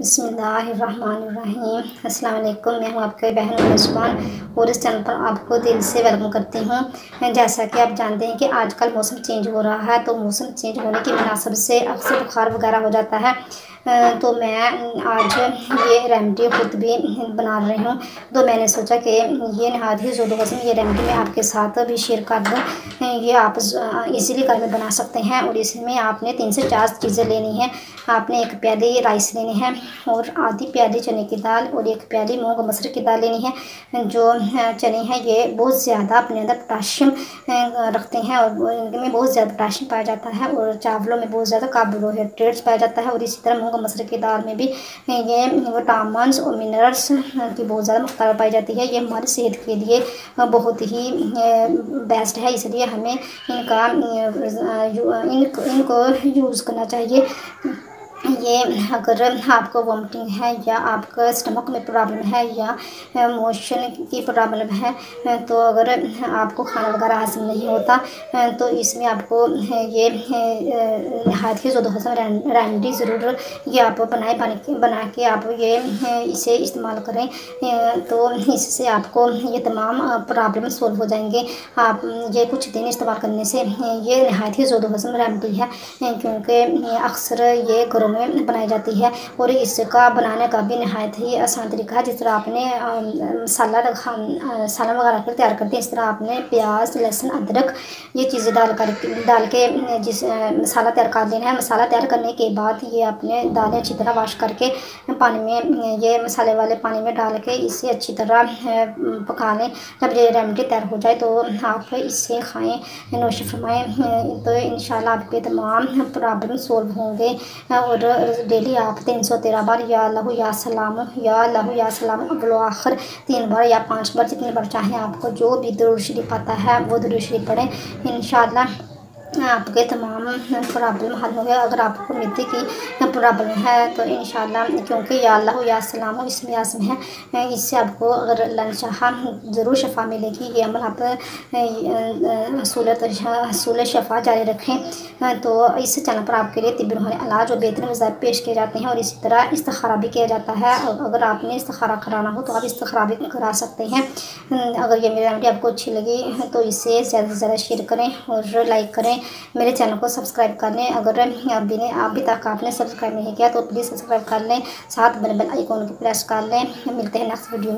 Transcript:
बसमीम अल्लाम मैं हूँ आपके बहन मुस्कान और इस चैनल पर आपको दिल से वेलकम करती हूँ। जैसा कि आप जानते हैं कि आजकल मौसम चेंज हो रहा है तो मौसम चेंज होने की मुनासब से अक्सर बुखार वगैरह हो जाता है। तो मैं आज ये रेमडी खुद भी बना रही हूँ। तो मैंने सोचा कि ये नहायत ही जोदो वज़न ये रेमडी मैं आपके साथ भी शेयर कर दूँ। ये आप इजीली घर में बना सकते हैं और इसमें आपने तीन से चार चीज़ें लेनी है। आपने एक प्याली राइस लेनी है और आधी प्याली चने की दाल और एक प्याली मूंग मसर की दाल लेनी है। जो चने हैं ये बहुत ज़्यादा अपने अंदर पोटाशियम रखते हैं और इनमें बहुत ज़्यादा पोटाशियम पाया जाता है और चावलों में बहुत ज़्यादा कार्बोहाइड्रेट्स पाया जाता है और इसी तरह मूंग मसर की दाल में भी, ये विटामिन और मिनरल्स की बहुत ज़्यादा मकदार पाई जाती है। ये हमारी सेहत के लिए बहुत ही बेस्ट है। इसलिए हमें इनका इनको इनको यूज़ करना चाहिए। ये अगर आपको वॉमिटिंग है या आपका स्टमक में प्रॉब्लम है या मोशन की प्रॉब्लम है तो अगर आपको खाना वगैरह हासिल नहीं होता तो इसमें आपको ये हाथ के जो रेमडी ज़रूर ये आप बनाए, बना के आप ये इसे इस्तेमाल करें तो इससे आपको ये तमाम प्रॉब्लम सोल्व हो जाएँगे। आप, ये कुछ दिन इस्तेमाल करने से ये नहायत ही जो हसन रेमडी है क्योंकि अक्सर ये घरों में बनाई जाती है और इसका बनाने का भी नहायत ही आसान तरीका है। जिस तरह आपने मसाला सालन वगैरह तैयार करते हैं, इस तरह आपने प्याज, लहसुन, अदरक ये चीज़ें डाल कर, डाल के, जिस मसाला तैयार कर लेना है। मसाला तैयार करने के बाद ये आपने दालें अच्छी तरह वाश करके पानी में, ये मसाले वाले पानी में डाल के इसे अच्छी तरह पका लें। जब ये रेमडी तैयार हो जाए तो आप इससे खाएँ नोश फरमाएँ। तो इन आपके तमाम प्रॉब्लम सोल्व होंगे और डेली आप तीन सौ तेरह बार या लहू या सलाम, या लहू या सलाम अबलो आखिर तीन बार या पाँच बार, जितनी बार चाहें आपको जो भी दुरुशरी पता है, वो दुरुशरी पढ़ें। इन आपके तमाम प्रॉब्लम हल हो गया अगर आपको मिट्टी की प्रॉब्लम है तो इन क्योंकि या अल्लाह या सलाम इसमें आसम है, इससे आपको अगर चाह ज़रूर शफा मिलेगी, ये अमल आप हसूल शफा जारी रखें। तो इस चैनल पर आपके लिए रूहानी इलाज और बेहतरीन वज़ायब पेश किए जाते हैं और इसी तरह इस्तखारा भी किया जाता है। अगर आपने इस्तखारा कराना हो तो आप इस्तखारा भी करा सकते हैं। अगर ये मेरी रेमेडी आपको अच्छी लगी तो इसे ज़्यादा से ज़्यादा शेयर करें और लाइक करें। मेरे चैनल को सब्सक्राइब कर लें। अगर अभी ने अभी तक आपने सब्सक्राइब नहीं किया तो प्लीज़ सब्सक्राइब कर लें। साथ बने बल आइकॉन को प्रेस कर लें। मिलते हैं नेक्स्ट वीडियो